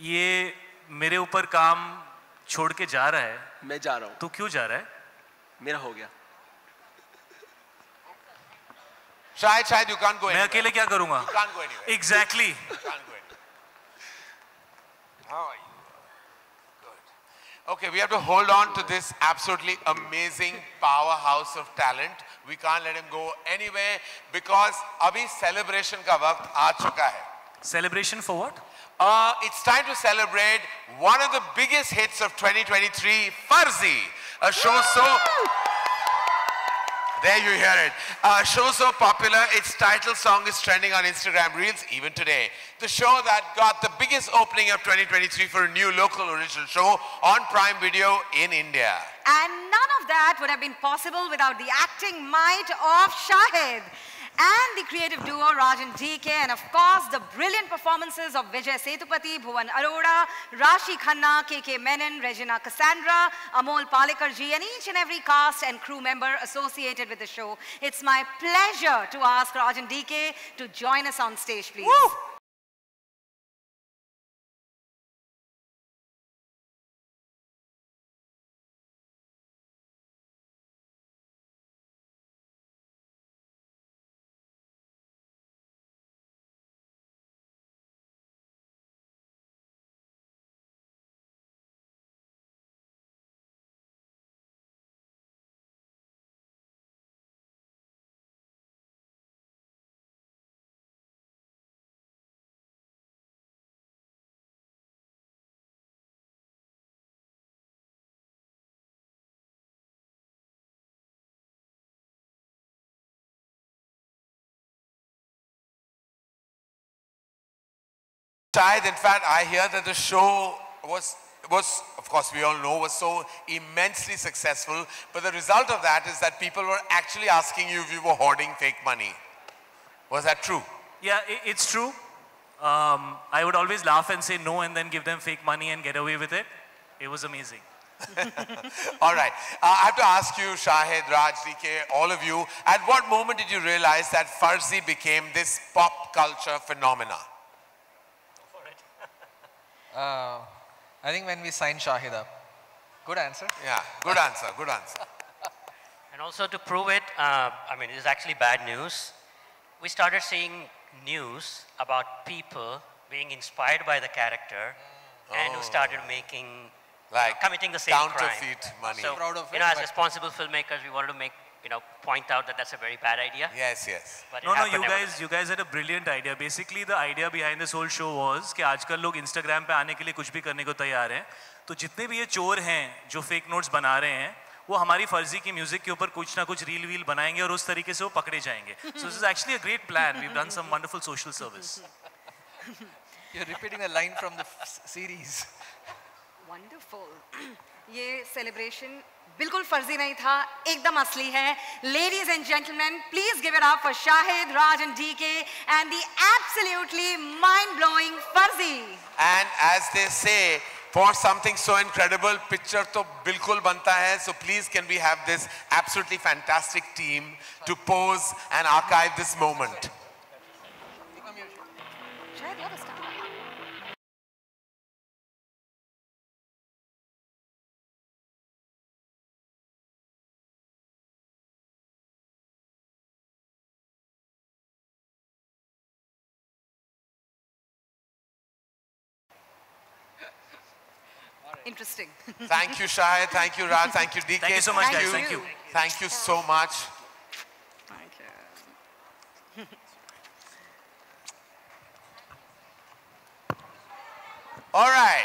ये मेरे ऊपर काम छोड़ के जा रहा है मैं जा रहा हूँ तो क्यों जा रहा है मेरा हो गया Shahid, Shahid, you can't go मैं अकेले क्या करूँगा You can't go exactly. Okay, we have to hold on to this absolutely amazing powerhouse of talent. We can't let him go anywhere because अभी celebration का वक्त आ चुका है. Celebration for what? Uh, it's time to celebrate one of the biggest hits of 2023, Farzi, a show Woo! so... There you hear it. A show so popular, its title song is trending on Instagram Reels even today. The show that got the biggest opening of 2023 for a new local original show on Prime Video in India. And none of that would have been possible without the acting might of Shahid. And the creative duo Raj and DK, and of course the brilliant performances of Vijay Sethupathi, Bhuvan Arora, Rashi Khanna, KK Menon, Regina Cassandra, Amol Palekarji, and each and every cast and crew member associated with the show. It's my pleasure to ask Raj and DK to join us on stage, please. Shahid, in fact, I hear that the show was, was, of course, we all know, was so immensely successful. But the result of that is that people were actually asking you if you were hoarding fake money. Was that true? Yeah, it's true. Um, I would always laugh and say no and then give them fake money and get away with it. It was amazing. All right. Uh, I have to ask you, Shahid, Raj, DK, all of you, at what moment did you realize that Farzi became this pop culture phenomena? Uh, I think when we signed Shahid up. Good answer. Yeah, good answer, good answer. And also to prove it, uh, I mean, it is actually bad news. We started seeing news about people being inspired by the character and who started making, Like committing the same counterfeit crime. money. So, Proud of you it, know, as responsible filmmakers, we wanted to make, you know, point out that that's a very bad idea. Yes, yes. But No, no, you guys, you guys had a brilliant idea. Basically, the idea behind this whole show was कि आजकल लोग Instagram पे आने के लिए कुछ भी करने को तैयार हैं. तो जितने भी ये चोर हैं जो फेक नोट्स बना रहे हैं वो हमारी फर्जी की म्यूज़िक के ऊपर कुछ ना कुछ रील वील बनाएँगे और उस तरीके से वो पकड़े जाएँगे so this is actually a great plan we done some wonderful social service You're repeating the line from the series. Wonderful ये सेलिब्रेशन बिल्कुल फर्जी नहीं था एकदम असली है। Ladies and gentleman please give it up for Shahid Raj and DK and the absolutely mind blowing Farzi and as they say for something so incredible picture तो बिल्कुल बनता है। So please can we have this absolutely fantastic team to pose and archive this moment शायद love star Interesting. Thank you, Shahid. Thank you, Raj. Thank you, DK. Thank you so much, Thank guys. you. Thank you. Thank you so much. Thank you. All right.